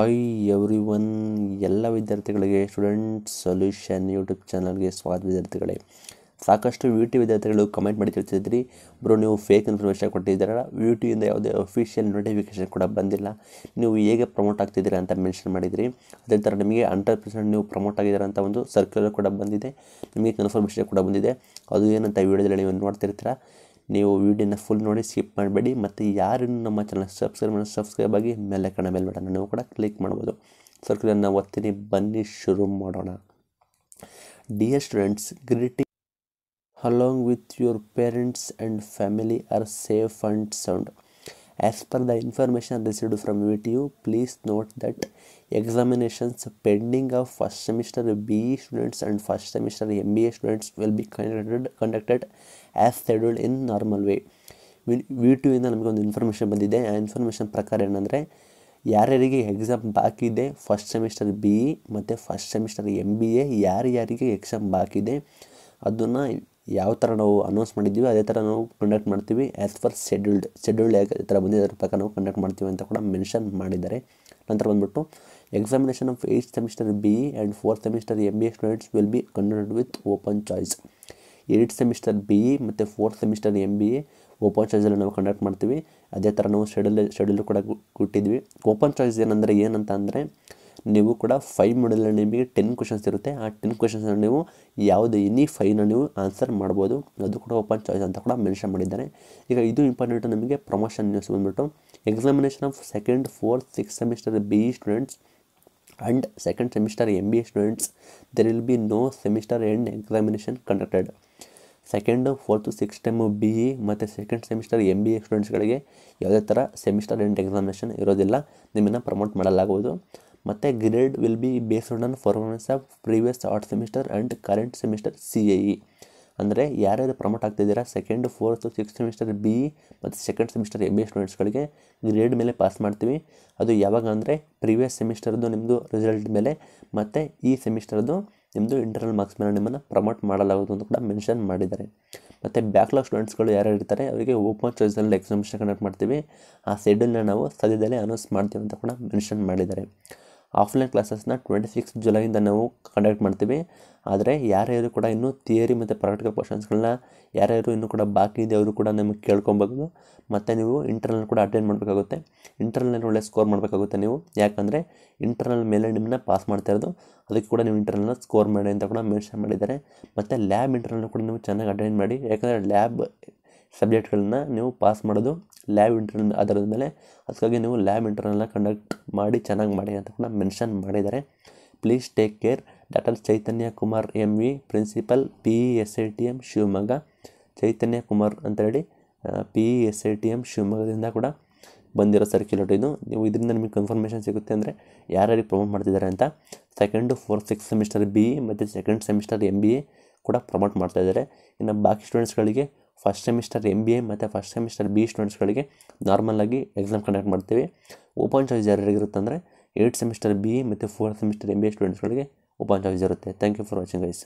Hi every one ಎಲ್ಲ ವಿದ್ಯಾರ್ಥಿಗಳಿಗೆ student solution YouTube ಚಾನಲ್ಗೆ ಸ್ವಾಗತ ವಿದ್ಯಾರ್ಥಿಗಳೇ. ಸಾಕಷ್ಟು ವಿ ಟಿ ವಿದ್ಯಾರ್ಥಿಗಳು ಕಮೆಂಟ್ ಮಾಡಿ ತಿಳ್ತಿದ್ರಿ ಬ್ರೋ, ನೀವು ಫೇಕ್ ಇನ್ಫಾರ್ಮೇಷನ್ ಕೊಟ್ಟಿದ್ದೀರಲ್ಲ ವಿ ಟಿಯಿಂದ ಯಾವುದೇ ಅಫಿಷಿಯಲ್ ನೋಟಿಫಿಕೇಷನ್ ಕೂಡ ಬಂದಿಲ್ಲ. ನೀವು ಹೇಗೆ ಪ್ರಮೋಟ್ ಆಗ್ತಿದ್ದೀರಾ ಅಂತ ಮೆನ್ಷನ್ ಮಾಡಿದ್ರಿ. ಅದೇ ಥರ ನಿಮಗೆ ಹಂಡ್ರೆಡ್ ಪರ್ಸೆಂಟ್ ನೀವು ಪ್ರಮೋಟ್ ಆಗಿದ್ದೀರಾ ಅಂತ ಒಂದು ಸರ್ಕ್ಯುಲರ್ ಕೂಡ ಬಂದಿದೆ. ನಿಮಗೆ ಕನ್ಫರ್ಮೇಷನ್ ಕೂಡ ಬಂದಿದೆ. ಅದು ಏನಂತ ವಿಡಿಯೋದಲ್ಲಿ ನೀವು ನೋಡ್ತಿರ್ತೀರಾ. ನೀವು ವಿಡಿಯೋನ ಫುಲ್ ನೋಡಿ ಸ್ಕಿಪ್ ಮಾಡಬೇಡಿ ಮತ್ತು ಯಾರು ನಮ್ಮ ಚಾನಲ್ ಸಬ್ಸ್ಕ್ರೈಬ್ ಮಾಡಿ ಸಬ್ಸ್ಕ್ರೈಬ್ ಆಗಿ ಮೇಲೆ ಕಣ ಮೇಲೆ ಬಟನ್ ನೀವು ಕೂಡ ಕ್ಲಿಕ್ ಮಾಡ್ಬೋದು ಸರ್ಕ್ಯುಲರ್ನ ಒತ್ತೀನಿ ಬನ್ನಿ, ಶುರು ಮಾಡೋಣ dear students greeting along with your parents and family are safe and sound. As per the information received from UTU, please note that examinations pending of first semester BE students and first semester MBA students will be conducted, conducted as scheduled in normal way. VTU ಇಂದ ನಮಗೊಂದು information ಬಂದಿದೆ ಆ information ಪ್ರಕಾರ ಏನಂದರೆ ಯಾರ್ಯಾರಿಗೆ exam ಬಾಕಿ ಇದೆ first semester B E ಮತ್ತು first semester M B A ಯಾರ್ಯಾರಿಗೆ ಎಕ್ಸಾಮ್ ಬಾಕಿ ಇದೆ ಅದನ್ನು ಯಾವ ಥರ ನಾವು ಅನೌನ್ಸ್ ಮಾಡಿದ್ದೀವಿ, ಅದೇ ಥರ ನಾವು ಕಂಡಕ್ಟ್ ಮಾಡ್ತೀವಿ. ಆ್ಯಸ್ ಫರ್ ಶೆಡ್ಯೂಲ್ಡ್ ಶೆಡ್ಯೂಲ್ಡ್ ಯಾವ ಥರ ಬಂದಿದೆ, ಅದ್ರ ಪ್ರಕಾರ ನಾವು ಕಂಡಕ್ಟ್ ಮಾಡ್ತೀವಿ ಅಂತ ಕೂಡ ಮೆನ್ಷನ್ ಮಾಡಿದ್ದಾರೆ. ನಂತರ ಬಂದ್ಬಿಟ್ಟು examination of eight semester B E and fourth semester M B A students will be conducted with open choice eight semester B E ಮತ್ತು fourth semester M B A open ಚಾಯ್ಸಲ್ಲಿ ನಾವು conduct ಮಾಡ್ತೀವಿ. ಅದೇ ಥರ ನಾವು schedule schedule ಕೂಡ ಕೊಟ್ಟಿದ್ವಿ. Open choice ಏನಂದರೆ ಏನಂತ ಅಂದರೆ ನೀವು ಕೂಡ ಫೈವ್ ಮಾಡಲಲ್ಲಿ ನಿಮಗೆ ಟೆನ್ ಕ್ವಶನ್ಸ್ ಇರುತ್ತೆ. ಆ ಟೆನ್ ಕ್ವಶನ್ಸ್ನ ನೀವು ಯಾವುದೇ ಎನಿ ಫೈವ್ನ ನೀವು ಆನ್ಸರ್ ಮಾಡ್ಬೋದು. ಅದು ಕೂಡ ಓಪನ್ ಚಾಯ್ಸ್ ಅಂತ ಕೂಡ ಮೆನ್ಷನ್ ಮಾಡಿದ್ದಾರೆ. ಈಗ ಇದು ಇಂಪಾರ್ಟೆಂಟ್ ನಮಗೆ ಪ್ರಮೋಷನ್ ನ್ಯೂಸ್ ಬಂದ್ಬಿಟ್ಟು. Examination of second fourth six semester B E students and second semester M B A students there will be no semester end examination conducted second fourth six time B E ಮತ್ತು second semester M B A ಸ್ಟೂಡೆಂಟ್ಸ್ಗಳಿಗೆ ಯಾವುದೇ ಥರ semester end examination ಇರೋದಿಲ್ಲ. ನಿಮ್ಮನ್ನು promote ಮಾಡಲಾಗುವುದು. ಮತ್ತು grade will be based on performance of previous odd semester and current semester C A E ಅಂದರೆ ಯಾರ್ಯಾರು promote ಆಗ್ತಿದ್ದೀರಾ? Second fourth six semester B ಮತ್ತು second semester M B A ಸ್ಟೂಡೆಂಟ್ಸ್ಗಳಿಗೆ grade ಮೇಲೆ pass ಮಾಡ್ತೀವಿ. ಅದು ಯಾವಾಗ ಅಂದರೆ ಪ್ರೀವಿಯಸ್ ಸೆಮಿಸ್ಟರ್ದು ನಿಮ್ಮದು ರಿಸಲ್ಟ್ ಮೇಲೆ ಮತ್ತು ಈ ಸೆಮಿಸ್ಟರ್ದು ನಿಮ್ಮದು ಇಂಟರ್ನಲ್ ಮಾರ್ಕ್ಸ್ ಮೇಲೆ ನಿಮ್ಮನ್ನು ಪ್ರಮೋಟ್ ಮಾಡಲಾಗುವುದು ಅಂತ ಕೂಡ ಮೆನ್ಷನ್ ಮಾಡಿದ್ದಾರೆ. ಮತ್ತು ಬ್ಯಾಕ್ಲಾಗ್ ಸ್ಟೂಡೆಂಟ್ಸ್ಗಳು ಯಾರು ಇರ್ತಾರೆ? ಅವರಿಗೆ ಓಪನ್ ಚಾಯ್ಸಲ್ಲಿ ಎಕ್ಸಾಮಿಷನ್ ಕಂಡಕ್ಟ್ ಮಾಡ್ತೀವಿ. ಆ ಶೆಡ್ಯೂಲ್ನ ನಾವು ಸದ್ಯದಲ್ಲೇ ಅನೌನ್ಸ್ ಮಾಡ್ತೀವಿ ಅಂತ ಕೂಡ ಮೆನ್ಷನ್ ಮಾಡಿದ್ದಾರೆ. ಆಫ್ಲೈನ್ ಕ್ಲಾಸಸ್ನ ಟ್ವೆಂಟಿ ಸಿಕ್ಸ್ ಜುಲೈಯಿಂದ ನಾವು ಕಂಡಕ್ಟ್ ಮಾಡ್ತೀವಿ. ಆದರೆ ಯಾರ್ಯಾರು ಕೂಡ ಇನ್ನೂ ಥಿಯರಿ ಮತ್ತು ಪ್ರಾಕ್ಟಿಕಲ್ ಕ್ವಶನ್ಸ್ಗಳನ್ನ ಯಾರ್ಯಾರು ಇನ್ನೂ ಕೂಡ ಬಾಕಿ ಇದೆ ಅವರು ಕೂಡ ನಮಗೆ ಕೇಳ್ಕೊಬೇಕು. ಮತ್ತು ನೀವು ಇಂಟರ್ನಲ್ ಕೂಡ ಅಟೆಂಡ್ ಮಾಡಬೇಕಾಗುತ್ತೆ. ಇಂಟರ್ನಲ್ಲಿ ಒಳ್ಳೆ ಸ್ಕೋರ್ ಮಾಡಬೇಕಾಗುತ್ತೆ ನೀವು. ಯಾಕಂದರೆ ಇಂಟರ್ನಲ್ ಮೇಲೆ ನಿಮ್ಮನ್ನ ಪಾಸ್ ಮಾಡ್ತಾ ಇರೋದು. ಅದಕ್ಕೆ ಕೂಡ ನೀವು ಇಂಟರ್ನಲ್ನ ಸ್ಕೋರ್ ಮಾಡಿ ಅಂತ ಕೂಡ ಮೆನ್ಷನ್ ಮಾಡಿದ್ದಾರೆ. ಮತ್ತು ಲ್ಯಾಬ್ ಇಂಟರ್ನಲ್ ಕೂಡ ನೀವು ಚೆನ್ನಾಗಿ ಅಟೆಂಡ್ ಮಾಡಿ. ಯಾಕಂದರೆ ಲ್ಯಾಬ್ ಸಬ್ಜೆಕ್ಟ್ಗಳನ್ನ ನೀವು ಪಾಸ್ ಮಾಡೋದು ಲ್ಯಾಬ್ ಇಂಟರ್ನಲ್ ಆಧಾರದ ಮೇಲೆ. ಅದಕ್ಕಾಗಿ ನೀವು ಲ್ಯಾಬ್ ಇಂಟರ್ನಲ್ನ ಕಂಡಕ್ಟ್ ಮಾಡಿ ಚೆನ್ನಾಗಿ ಮಾಡಿ ಅಂತ ಕೂಡ ಮೆನ್ಷನ್ ಮಾಡಿದ್ದಾರೆ. Please take care doctor Chaitanya Kumar M V principal P E S I T M Shivamogga. Chaitanya Kumar ಅಂತೇಳಿ P E S I T M ಶಿವಮೊಗ್ಗದಿಂದ ಕೂಡ ಬಂದಿರೋ ಸರ್ಕ್ಯುಲೇಟ್ ಇದು. ನೀವು ಇದರಿಂದ ನಿಮಗೆ ಕನ್ಫರ್ಮೇಷನ್ ಸಿಗುತ್ತೆ ಅಂದರೆ ಯಾರ್ಯಾರಿಗೆ ಪ್ರಮೋಟ್ ಮಾಡ್ತಿದ್ದಾರೆ ಅಂತ second fourth six semester B E ಮತ್ತು second semester M B A ಕೂಡ ಪ್ರಮೋಟ್ ಮಾಡ್ತಾಯಿದ್ದಾರೆ ಇನ್ನು ಬಾಕಿ ಸ್ಟೂಡೆಂಟ್ಸ್ಗಳಿಗೆ first semester M B A ಮತ್ತು ಫಸ್ಟ್ ಸೆಮಿಸ್ಟರ್ ಬಿ ಸ್ಟೂಡೆಂಟ್ಸ್ಗಳಿಗೆ ನಾರ್ಮಲಾಗಿ ಎಕ್ಸಾಮ್ ಕಂಡಕ್ಟ್ ಮಾಡ್ತೀವಿ. ಓಪನ್ ಚಾಯ್ಸ್ ಜಾರಿಯಾಗಿರುತ್ತೆ ಅಂದರೆ ಏಯ್ಟ್ ಸೆಮಿಸ್ಟರ್ ಬಿ ಎ ಮತ್ತು fourth semester M B A ಸ್ಟೂಡೆಂಟ್ಸ್ಗಳಿಗೆ open choice ಇರುತ್ತೆ. Thank you for watching guys